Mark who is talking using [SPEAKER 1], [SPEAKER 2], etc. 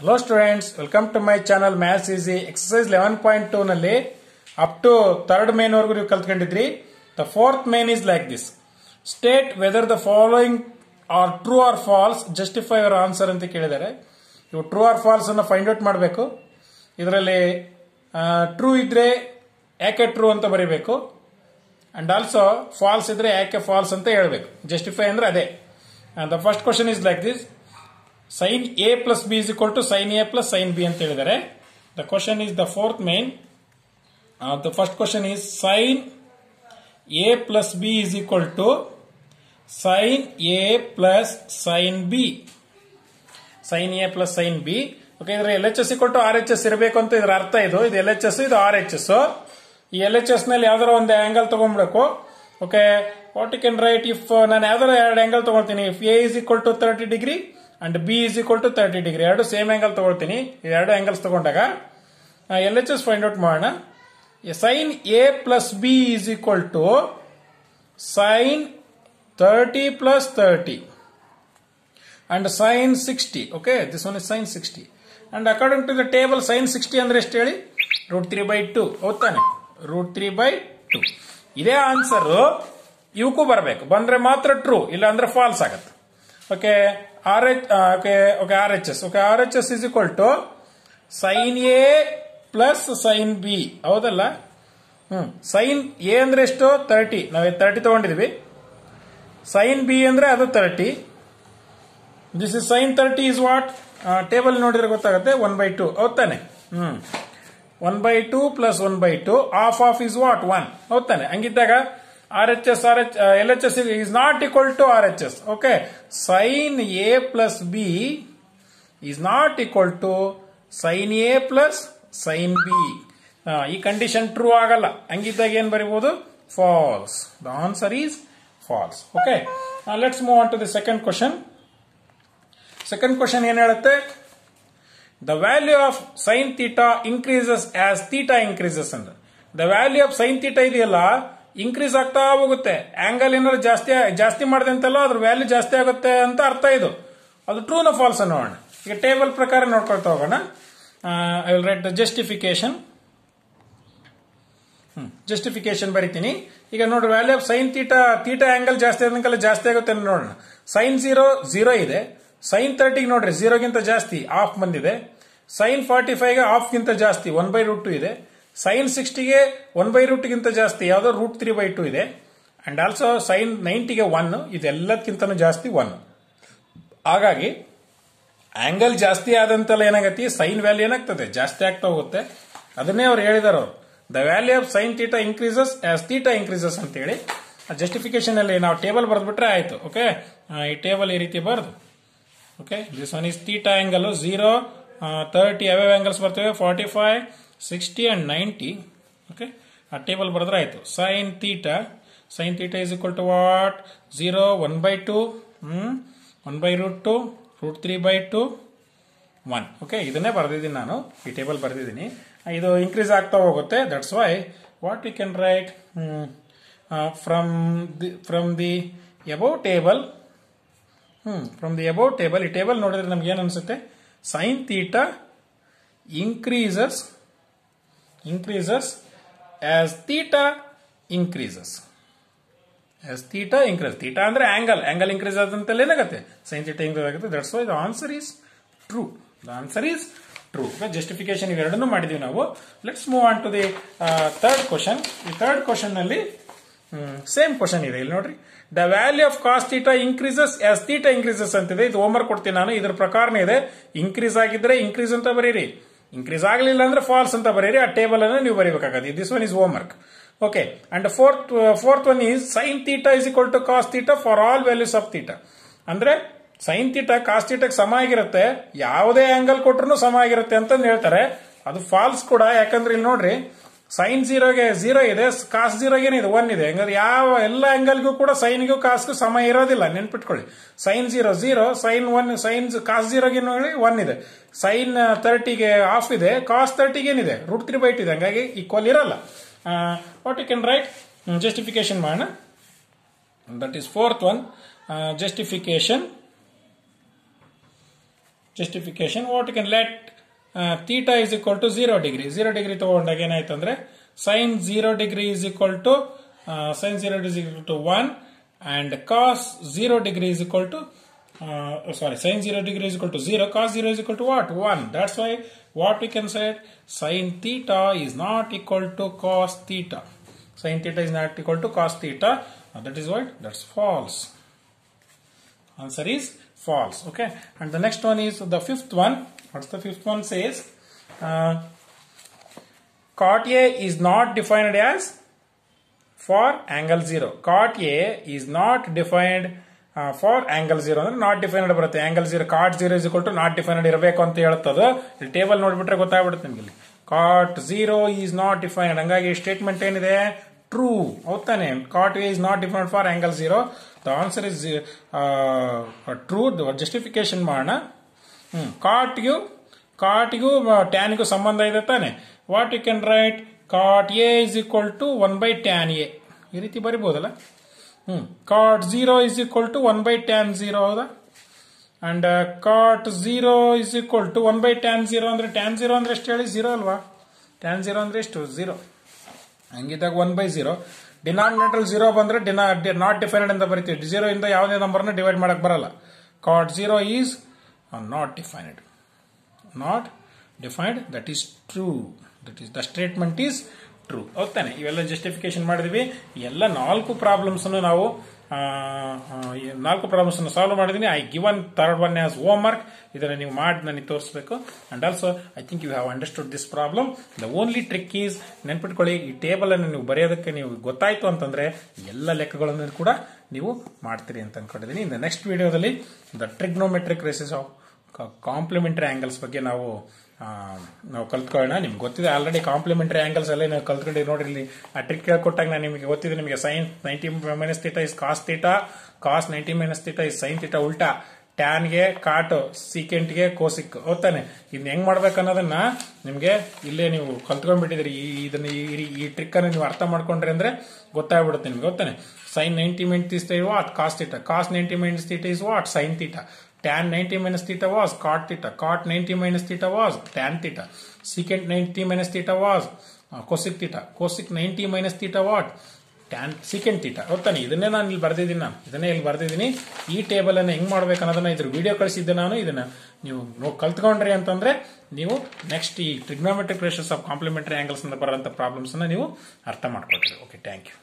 [SPEAKER 1] Hello students welcome to my channel maths easy exercise eleven point two ನಲ್ಲಿ up to third main ವರೆಗೂ ನೀವು ಕಲ್ತ್ಕೊಂಡಿದ್ರಿ. The fourth main is like this state whether the following are true or false justify your answer ಅಂತ ಕೇಳಿದ್ದಾರೆ. ಇವು true or false ಅನ್ನು find out ಮಾಡಬೇಕು. ಇದರಲ್ಲಿ true ಇದ್ರೆ ಯಾಕೆ ಟ್ರೂ ಅಂತ ಬರೀಬೇಕು. ಅಂಡ್ ಆಲ್ಸೋ ಫಾಲ್ಸ್ ಇದ್ರೆ ಯಾಕೆ ಫಾಲ್ಸ್ ಅಂತ ಹೇಳಬೇಕು. ಜಸ್ಟಿಫೈ ಅಂದ್ರೆ ಅದೇ. The first question is like this sine A plus B is equal to sine A plus sine B ಅಂತ ಹೇಳಿದ್ದಾರೆ the question is the fourth main the first question is sine A plus B is equal to sine A plus sine B sine A plus sine B okay ಇದ್ರ L H S equal to R H S ಇರಬೇಕು ಅಂತ ಇದ್ರ ಅರ್ಥ ಇದು. ಇದು L H S ಇದು R H S ಈ L H ಎಸ್ನಲ್ಲಿ ಯಾವ್ದಾರ ಒಂದು angle ತಗೊಂಡ್ಬಿಡಬೇಕು. Okay what you can write if ನಾನು ಯಾವ್ದಾರ ಎರಡು ಆಂಗಲ್ ತಗೊಳ್ತೀನಿ. If A is equal to thirty degree and B is equal to thirty degree ಎರಡು ಸೇಮ್ ಆಂಗಲ್ ತಗೊಳ್ತೀನಿ. ಎರಡು ಆಂಗಲ್ಸ್ ತಗೊಂಡಾಗ L H S find out ಮಾಡೋಣ. Sine A plus B is equal to sine thirty plus thirty and sine sixty okay this one is sine sixty and according to the table sine sixty ಅಂದ್ರೆ ಎಷ್ಟು ಹೇಳಿ? Root three by two ಹೌದಾನೆ root three by two ಇದೇ answer ಇವಕ್ಕೂ ಬರಬೇಕು. ಬಂದ್ರೆ ಮಾತ್ರ true ಇಲ್ಲ ಅಂದ್ರೆ ಫಾಲ್ಸ್ ಆಗತ್ತೆ. Okay R okay R H S okay R H S is equal to sine A plus sine B ಹೌದಲ್ಲ? ಹ್ಮ್. ಸೈನ್ ಎ ಅಂದ್ರೆ ಎಷ್ಟು? ತರ್ಟಿ ನಾವು ತರ್ಟಿ ತಗೊಂಡಿದ್ವಿ. ಸೈನ್ ಬಿ ಅಂದ್ರೆ ಅದು thirty this is sine thirty is what table ನೋಡಿದ್ರೆ ಗೊತ್ತಾಗುತ್ತೆ. One by two ಹೌದಾನೆ ಹ್ಞೂ one by two plus one by two half half is what one ಹೌದಾನೆ ಹಂಗಿದ್ದಾಗ R H S R H L H S is not equal to R H S okay sine A plus B is not equal to sine A plus sine B ಈ condition true ಆಗಲ್ಲ. ಹಂಗಿದ್ದಾಗ ಏನ್ ಬರೀಬಹುದು false the answer is false okay let's move on to the second question second question ಏನ್ ಹೇಳುತ್ತೆ? The value of sine theta increases as theta increases ಅಂದ್ರೆ the value of sine theta ಇದೆಯಲ್ಲ? Increase ಆಗ್ತಾ ಹೋಗುತ್ತೆ. Angle ಏನಾದ್ರು ಜಾಸ್ತಿ ಜಾಸ್ತಿ ಮಾಡಿದೆ ಅಂತಲ್ಲ ಅದ್ರ ವ್ಯಾಲ್ಯೂ ಜಾಸ್ತಿ ಆಗುತ್ತೆ ಅಂತ ಅರ್ಥ ಇದು. ಅದು ಟ್ರೂನ ಫಾಲ್ಸ್ ನೋಡೋಣ ಈಗ ಟೇಬಲ್ ಪ್ರಕಾರ ನೋಡ್ಕೊಳ್ತಾ ಹೋಗೋಣ. I will write the justification justification ಬರಿತೀನಿ. ಈಗ ನೋಡಿ value of sine theta theta angle ಜಾಸ್ತಿ ಆದಂಗೆಲ್ಲ ಜಾಸ್ತಿ ಆಗುತ್ತೆ ನೋಡೋಣ. ಸೈನ್ ಜೀರೋ ಝೀರೋ ಇದೆ. ಸೈನ್ ತರ್ಟಿಗೆ ನೋಡ್ರಿ ಝೀರೋಗಿಂತ ಜಾಸ್ತಿ ಆಫ್ ಬಂದಿದೆ. ಸೈನ್ ಫಾರ್ಟಿ ಫೈವ್ಗೆ ಆಫ್ಗಿಂತ ಜಾಸ್ತಿ ಒನ್ ಬೈ ರೂಟ್ ಟು ಇದೆ. ಸೈನ್ ಸಿಕ್ಸ್ಟಿಗೆ ಒನ್ ಬೈ ರೂಟ್ಗಿಂತ ಜಾಸ್ತಿ, ಯಾವುದೋ ರೂಟ್ ತ್ರೀ ಬೈ ಟು ಇದೆ. ಅಂಡ್ ಆಲ್ಸೋ ಸೈನ್ ನೈಂಟಿಗೆ ಒನ್ ಇದೆಲ್ಲದಕ್ಕಿಂತ ಜಾಸ್ತಿ ಒನ್ ಹಾಗಾಗಿ ಆಂಗಲ್ ಜಾಸ್ತಿ ಆದಂತೆಲ್ಲ ಏನಾಗತ್ತೆ? ಸೈನ್ ವ್ಯಾಲ್ಯೂ ಏನಾಗ್ತದೆ? ಜಾಸ್ತಿ ಆಗ್ತಾ ಹೋಗುತ್ತೆ. ಅದನ್ನೇ ಅವ್ರು ಹೇಳಿದಾರೆ ಅವರು. The value of sine theta increases as theta increases ಅಂತ ಹೇಳಿ ಜಸ್ಟಿಫಿಕೇಶನ್ ಅಲ್ಲಿ ನಾವು ಟೇಬಲ್ ಬರೆದ್ಬಿಟ್ರೆ ಆಯ್ತು ಓಕೆ ಈ ಟೇಬಲ್ ಈ ರೀತಿ ಬರೆದು okay this one is theta angle zero thirty ಯಾವ್ಯಾವ ಆಂಗಲ್ಸ್ ಬರ್ತವೆ? Forty five sixty and ninety okay ಆ ಟೇಬಲ್ ಬರೆದ್ರೆ ಆಯಿತು. Sine theta sine theta is equal to what zero one by two one by root two root three by two one okay ಇದನ್ನೇ ಬರೆದಿದ್ದೀನಿ ನಾನು. ಈ table ಬರೆದಿದ್ದೀನಿ. ಇದು ಇನ್ಕ್ರೀಸ್ ಆಗ್ತಾ ಹೋಗುತ್ತೆ. That's why what you can write from the from the above table ಹ್ಞೂ from the above table ಈ ಟೇಬಲ್ ನೋಡಿದ್ರೆ ನಮ್ಗೆ ಏನು ಅನಿಸುತ್ತೆ? Sine theta increases increases as theta increases as theta increase theta ಅಂದ್ರೆ ಆಂಗಲ್ ಆಂಗಲ್ ಇನ್ಕ್ರೀಸ್ ಆದಂತೆಲ್ಲ ಏನಾಗುತ್ತೆ? Sine theta increase ಆಗುತ್ತೆ. That's why the answer is true the answer is true justification ಇವೆರಡನ್ನೂ ಮಾಡಿದೀವಿ ನಾವು. Let's move on to the third question ಈ third ಕ್ವಶನ್ನಲ್ಲಿ same question ಇದೆ. ಇಲ್ಲಿ ನೋಡ್ರಿ. The value of cos theta increases as theta increases ಅಂತಿದೆ. ಇದು ಹೋಮ್ವರ್ಕ್ ಕೊಡ್ತೀನಿ ನಾನು. ಇದ್ರ ಪ್ರಕಾರನೇ ಇದೆ. ಇನ್ಕ್ರೀಸ್ ಆಗಿದ್ರೆ ಇನ್ಕ್ರೀಸ್ ಅಂತ ಬರೀರಿ. ಇನ್ಕ್ರೀಸ್ ಆಗಲಿಲ್ಲ ಅಂದ್ರೆ ಫಾಲ್ಸ್ ಅಂತ ಬರೀರಿ, ಆ ಟೇಬಲ್ ಅನ್ನು ನೀವು ಬರೀಬೇಕಾಗತ್ತೆ. This one is homework okay and fourth fourth one is sine theta is equal to cos theta for all values of theta ಅಂದ್ರೆ ಸೈನ್ ತೀಟಾ ಕಾಸ್ ತೀಟಕ್ಕೆ ಸಮ ಆಗಿರುತ್ತೆ. ಯಾವುದೇ ಆಂಗಲ್ ಕೊಟ್ರು ಸಮ ಆಗಿರುತ್ತೆ ಅಂತ ಹೇಳ್ತಾರೆ. ಅದು ಫಾಲ್ಸ್ ಕೂಡ, ಯಾಕಂದ್ರೆ ಇಲ್ಲಿ ನೋಡ್ರಿ ಸೈನ್ ಜೀರೋಗೆ ಜೀರೋ ಇದೆ ಕಾಸ್ ಜೀರೋಗೆ ಏನಿದೆ? ಒನ್ ಇದೆ. ಹಂಗಾದ್ರೆ ಯಾವ ಎಲ್ಲ ಆಂಗಲ್ಗೂ ಕೂಡ ಸೈನ್ಗೂ ಕಾಸ್ಗೂ ಸಮ ಇರೋದಿಲ್ಲ. ನೆನ್ಪಿಟ್ಕೊಳ್ಳಿ. Sine zero zero sine one sine cos ಜೀರೋಗೆ ನೋಡಿ? ಒನ್ ಇದೆ. ಸೈನ್ ತರ್ಟಿಗೆ ಆಫ್ ಇದೆ. ಕಾಸ್ ತರ್ಟಿಗೆ ಏನಿದೆ? ರೂಟ್ ತ್ರೀ ಬೈಟ್ ಇದೆ. ಹಂಗಾಗಿ ಈಕ್ವಲ್ ಇರಲ್ಲ. What you can write justification ಮಾಡೋಣ. That is fourth one justification justification what can let theta is equal to zero degree zero degree ತಗೊಂಡಾಗ ಏನಾಯ್ತು ಅಂದ್ರೆ sine zero degree is equal to sine zero degree to one and cos zero degree is equal to sorry sine zero degree is equal to zero cos zero is equal to what one that's why what you can side sine theta is not equal to cos theta sine theta is not equal to cos theta that is wait that's false answer is false okay and the next one is the fifth one what's the fifth one says uh, cot a is not defined as for angle 0 cot a is not defined for angle zero ಅಂದ್ರೆ not defined ಬರುತ್ತೆ. Angle zero cot zero is equal to not defined ಇರಬೇಕು ಅಂತ ಹೇಳ್ತದ. ಇಲ್ಲಿ table ನೋಡಿಬಿಟ್ರೆ ಗೊತ್ತಾಗ್ಬಿಡುತ್ತೆ ನಿಮಗೆ ಇಲ್ಲಿ. Cot zero is not defined ಹಂಗಾಗಿ ಸ್ಟೇಟ್ಮೆಂಟ್ ಏನಿದೆ? ಟ್ರೂ ಹೌದಾನೆ cot A is not defined for angle zero the answer is true justification ಮಾಡೋಣ. ಹ್ಮ್. ಕಾಟ್ಗೂ ಕಾಟ್ಗೂ ಟ್ಯಾನ್ಗೂ ಸಂಬಂಧ ಇದೆ ತಾನೆ. What you can write cot A is equal to one by tan A ಈ ರೀತಿ ಬರಿಬಹುದಲ್ಲ ಹ್ಮ್. Cot zero is equal to one by tan zero ಹೌದಾ? And cot zero is equal to one by tan zero ಅಂದ್ರೆ tan zero ಅಂದ್ರೆ ಎಷ್ಟು ಹೇಳಿ? Zero ಅಲ್ವಾ? Tan zero ಅಂದ್ರೆ ಎಷ್ಟು? Zero ಹಂಗಿದ್ದಾಗ one by zero denominator zero ಬಂದ್ರೆ ಡಿನಾ ನಾಟ್ ಡಿಫೈನ್ಡ್ ಅಂತ ಬರಿತೀವಿ. ಝೀರೋ ಇಂದ ಯಾವುದೇ ನಂಬರ್ನ ಡಿವೈಡ್ ಮಾಡಕ್ ಬರಲ್ಲ. Cot zero is not defined. Not defined, that is true. That is the statement is true ಹೌದಾನೆ ಇವೆಲ್ಲ ಜಸ್ಟಿಫಿಕೇಶನ್ ಮಾಡಿದ್ವಿ ಎಲ್ಲ ನಾಲ್ಕು ಪ್ರಾಬ್ಲಮ್ಸ್ ನಾವು ನಾಲ್ಕು ಪ್ರಾಬ್ಲಮ್ಸ್ ಸಾಲ್ವ್ ಮಾಡಿದೀನಿ I given third one as homework ಇದನ್ನು ನೀವು ಮಾಡಿ ನನಗೆ ತೋರಿಸಬೇಕು. And also I think you have understood this problem the only trick is ನೆನ್ಪಿಟ್ಕೊಳ್ಳಿ, ಈ ಟೇಬಲ್ ಅನ್ನು ನೀವು ಬರೆಯೋದಕ್ಕೆ ನೀವು ಗೊತ್ತಾಯ್ತು ಅಂತಂದ್ರೆ ಎಲ್ಲ ಲೆಕ್ಕಗಳನ್ನು ಕೂಡ ನೀವು ಮಾಡ್ತೀರಿ ಅಂತ ಅನ್ಕೊಂಡಿದ್ದೀನಿ. ಇನ್ ದ ನೆಕ್ಸ್ಟ್ ವಿಡಿಯೋದಲ್ಲಿ the trigonometric ratios of complementary angles ಬಗ್ಗೆ ನಾವು ನಾವು ಕಲ್ತ್ಕೊಳ್ಳೋಣ. ನಿಮ್ಗೆ ಗೊತ್ತಿದೆ ಆಲ್ರೆಡಿ ಕಾಂಪ್ಲಿಮೆಂಟರಿ ಆಂಗಲ್ಸ್ ಎಲ್ಲ ನಾವು ಕಲ್ತ್ಕೊಂಡು ನೋಡ್ರಿ ಇಲ್ಲಿ ಆ ಟ್ರಿಕ್ ಹೇಳ್ಕೊಟ್ಟಾಗ ನಾನು ನಿಮಗೆ ಗೊತ್ತಿದೆ, ನಿಮಗೆ sine ninety minus theta is cos theta cos ninety minus theta is sine theta ಉಲ್ಟಾ. ಟ್ಯಾನ್ಗೆ ಕಾಟು ಸೀಕೆಂಟ್ಗೆ ಕೋಸಿಕ್ ಓದ್ತಾನೆ. ಇದನ್ನ ಹೆಂಗ್ ಮಾಡ್ಬೇಕು ಅನ್ನೋದನ್ನ ನಿಮ್ಗೆ ಇಲ್ಲೇ ನೀವು ಕಲ್ತ್ಕೊಂಡ್ಬಿಟ್ಟಿದ್ರಿ ಈ ಇದನ್ನ ಈ- ಟ್ರಿಕ್ ಅನ್ನು ನೀವು ಅರ್ಥ ಮಾಡ್ಕೊಂಡ್ರಿ ಅಂದ್ರೆ ಗೊತ್ತಾಗ್ಬಿಡುತ್ತೆ ನಿಮ್ಗೆ. ಗೊತ್ತಾನೆ sine ninety minus theta is cos theta cos ninety minus theta is what sine theta tan 90 minus theta was cot theta. Cot 90 minus theta was tan theta. Secant 90 minus theta was uh, cosec theta. Cosec 90 minus theta what? Tan second theta ಗೊತ್ತಾನೆ ಇದನ್ನೇ ನಾನು ಇಲ್ಲಿ ಬರೆದಿದ್ದೀನಿ ನಾನು ಇದನ್ನೇ ಇಲ್ಲಿ ಬರೆದಿದ್ದೀನಿ ಈ table ಅನ್ನು ಹೆಂಗ್ ಮಾಡ್ಬೇಕು ಅನ್ನೋದನ್ನ ಇದ್ರ ವಿಡಿಯೋ ಕಳಿಸಿದ್ದೆ ನಾನು ಇದನ್ನ ನೀವು ಕಲ್ತ್ಕೊಂಡ್ರಿ ಅಂತಂದ್ರೆ ನೀವು ನೆಕ್ಸ್ಟ್ ಈ trigonometric ratios of complementary angles ಅಂತ ಬರೋಂಥ ಪ್ರಾಬ್ಲಮ್ಸ್ ನೀವು ಅರ್ಥ ಮಾಡ್ಕೊಳ್ತೀರಿ ಓಕೆ ಥ್ಯಾಂಕ್ ಯು